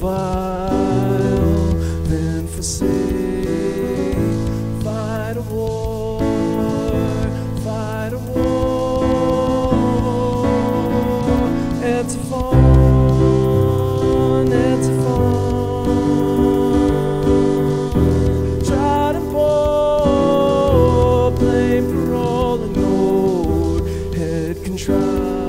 vile, then forsake. Fight a war, fight a war. It's fun, it's fun. Tried and poor, blame for rolling old, head contrived,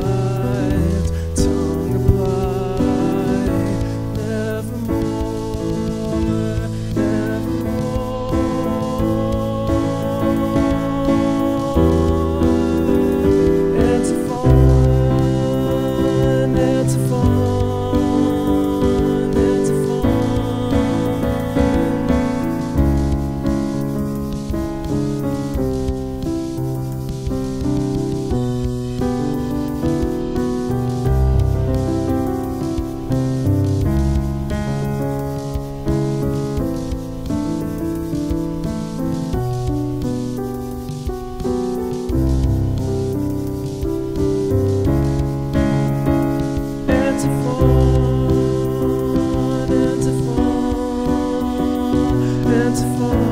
It's fun, it's fun, it's fun. I